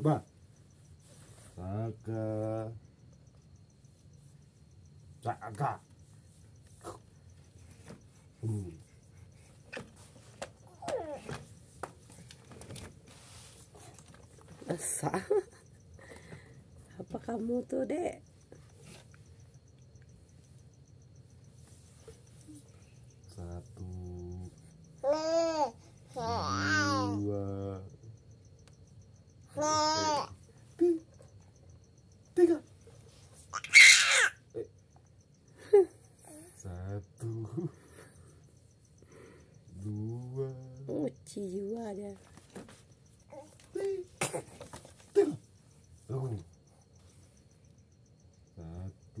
Coba. Saka. Saka. Hmm. Masa? Apa kamu tuh, Dek? Satu. Dua. Ti- Diga. Satu. Dua. Oh, tio, olha. Diga. Um. Satu.